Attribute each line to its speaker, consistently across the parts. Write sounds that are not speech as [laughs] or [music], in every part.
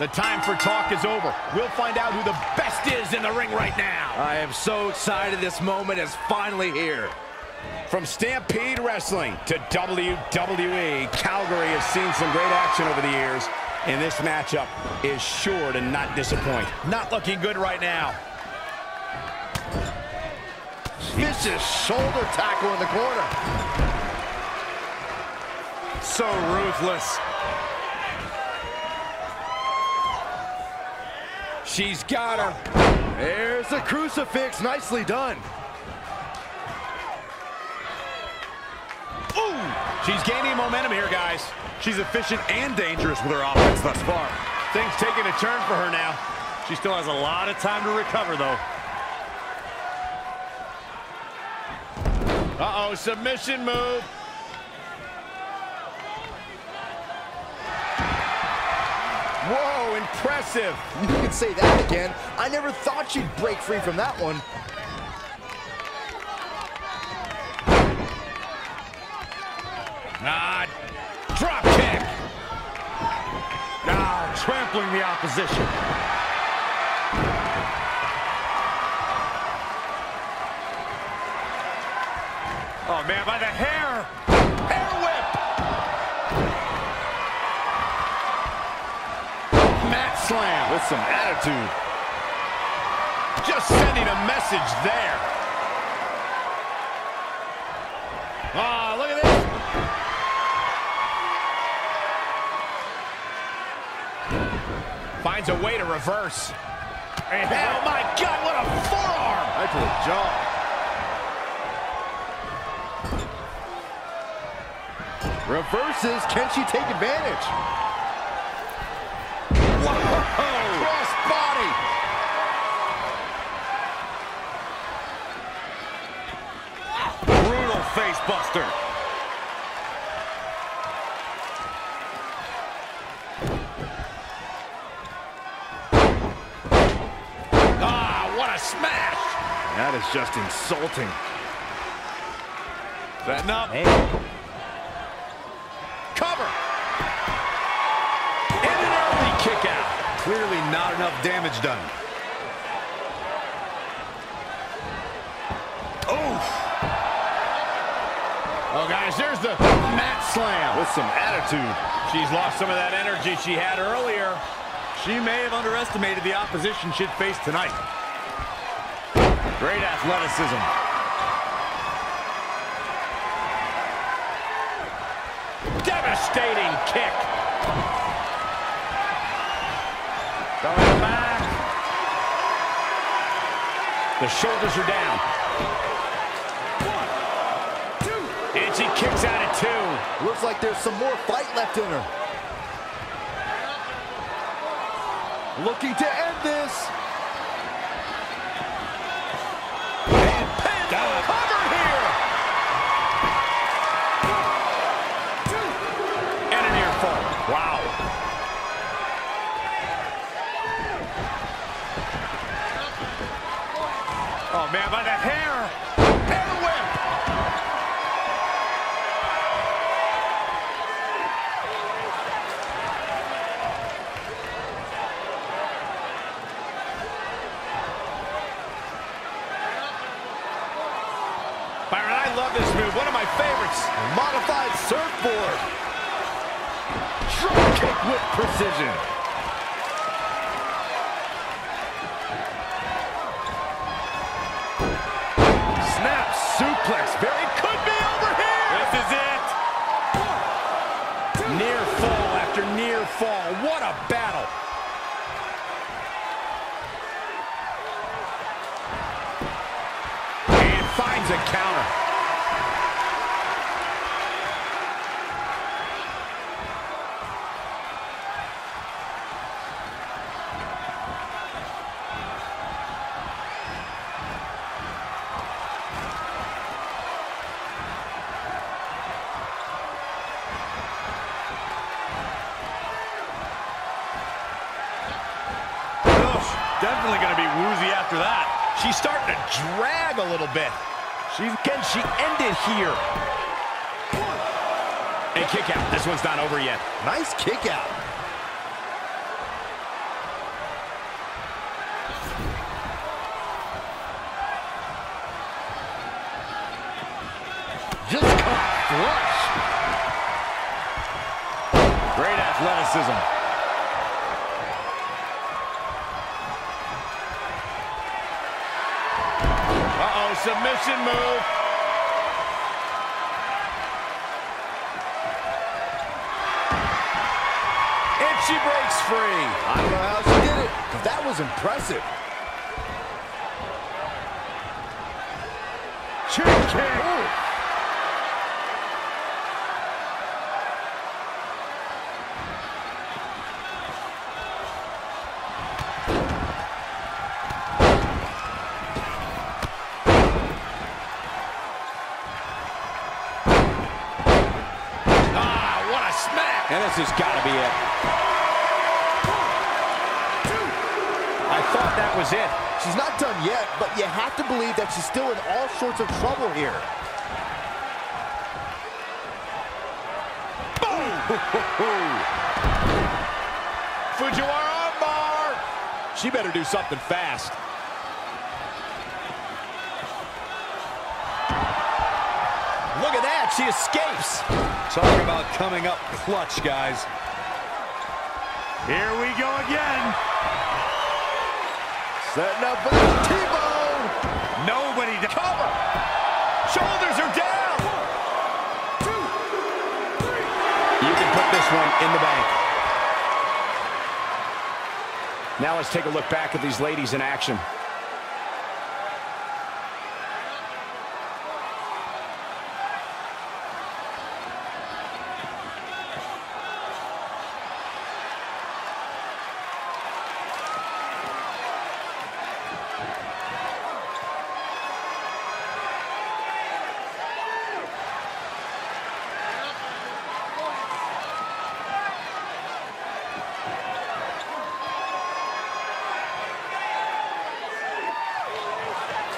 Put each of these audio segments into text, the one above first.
Speaker 1: The time for talk is over. We'll find out who the best is in the ring right now.
Speaker 2: I am so excited this moment is finally here.
Speaker 1: From Stampede Wrestling to WWE, Calgary has seen some great action over the years, and this matchup is sure to not disappoint. Not looking good right now.
Speaker 3: Vicious shoulder tackle in the corner.
Speaker 2: So ruthless.
Speaker 1: She's got her.
Speaker 3: There's the crucifix. Nicely done.
Speaker 1: Ooh! She's gaining momentum here, guys.
Speaker 2: She's efficient and dangerous with her offense thus far.
Speaker 1: Things taking a turn for her now.
Speaker 2: She still has a lot of time to recover, though.
Speaker 1: Uh-oh, submission move. Whoa, impressive.
Speaker 3: You can say that again. I never thought she'd break free from that one.
Speaker 1: Ah, drop kick.
Speaker 2: Now trampling the opposition. Oh, man, by the. Hair
Speaker 1: slam.
Speaker 2: With some attitude.
Speaker 1: Just sending a message there. Ah, look at this. Finds a way to reverse. Oh, my God, what a forearm.
Speaker 3: Right to the jaw. Reverses. Can she take advantage?
Speaker 1: Smash.
Speaker 2: That is just insulting. Setting up.
Speaker 1: Cover. And an early kick out.
Speaker 2: Clearly not enough damage done.
Speaker 1: Oh. Oh, guys, there's the mat slam.
Speaker 2: With some attitude.
Speaker 1: She's lost some of that energy she had earlier.
Speaker 2: She may have underestimated the opposition she'd face tonight. Great athleticism.
Speaker 1: Devastating kick.
Speaker 2: Going back.
Speaker 1: The shoulders are down. And she kicks out at two.
Speaker 3: Looks like there's some more fight left in her. Looking to end this. And pin cover here.
Speaker 1: And a near fall. Wow.
Speaker 2: Oh, man, by the hair.
Speaker 1: Hair whip. Byron, I love this move. One of my favorites.
Speaker 3: Modified surfboard. Drop kick with precision.
Speaker 2: Snap suplex. Very could be over here. This is it.
Speaker 1: Near fall after near fall. What a battle. And finds a counter.
Speaker 2: certainly going to be woozy after that.
Speaker 1: She's starting to drag a little bit. She's, can she end it here? A kick out. This one's not over yet.
Speaker 3: Nice kick out.
Speaker 2: Just caught flush. Great athleticism.
Speaker 1: Submission move. And she breaks free.
Speaker 3: I don't know how she did it, but that was impressive.
Speaker 2: Chin
Speaker 1: smack. And this has got to be it. I thought that was it.
Speaker 3: She's not done yet, but you have to believe that she's still in all sorts of trouble here. Boom! [laughs]
Speaker 1: Fujiwara armbar. She better do something fast. Look she escapes.
Speaker 2: Talk about coming up clutch, guys. Here we go again.
Speaker 3: Setting up for the T-bone.
Speaker 2: Nobody to
Speaker 1: Cover. Shoulders are down. You can put this one in the bank. Now let's take a look back at these ladies in action.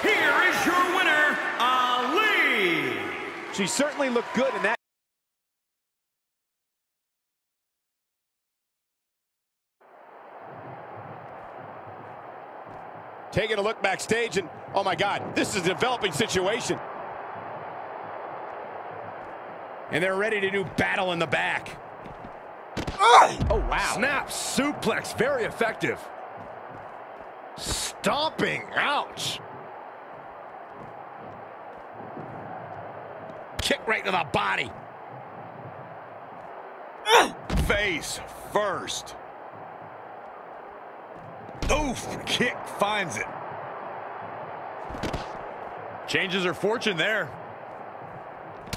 Speaker 4: Here is your winner, Ali.
Speaker 2: She certainly looked good in that.
Speaker 1: Taking a look backstage, and oh my God, this is a developing situation. And they're ready to do battle in the back. Oh, wow.
Speaker 2: Snap suplex, very effective. Stomping, ouch.
Speaker 1: Kick right to the body.
Speaker 2: Face first. Oof, kick finds it. Changes her fortune there.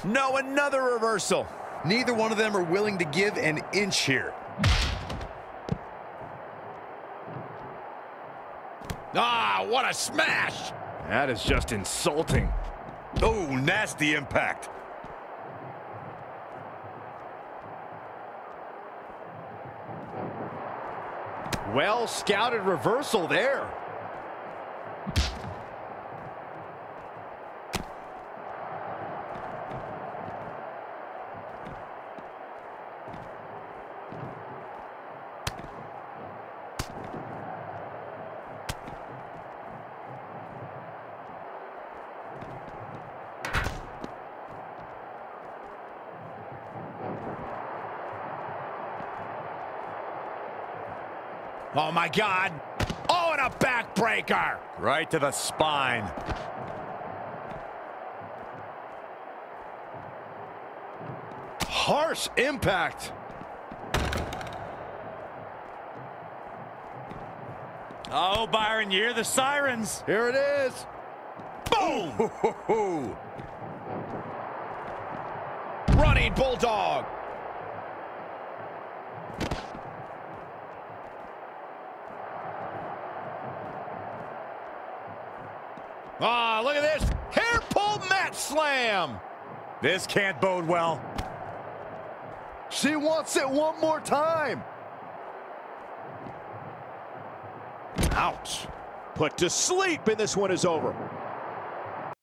Speaker 1: No, another reversal.
Speaker 2: Neither one of them are willing to give an inch here.
Speaker 1: Ah, what a smash.
Speaker 2: That is just insulting. Oh, nasty impact. Well scouted reversal there.
Speaker 1: Oh my God. Oh, and a backbreaker.
Speaker 2: Right to the spine. Harsh impact. Oh, Byron, you hear the sirens.
Speaker 3: Here it is.
Speaker 1: Boom. Running Bulldog. Ah, look at this. Hair pull mat slam.
Speaker 2: This can't bode well.
Speaker 3: She wants it one more time.
Speaker 1: Ouch. Put to sleep, and this one is over.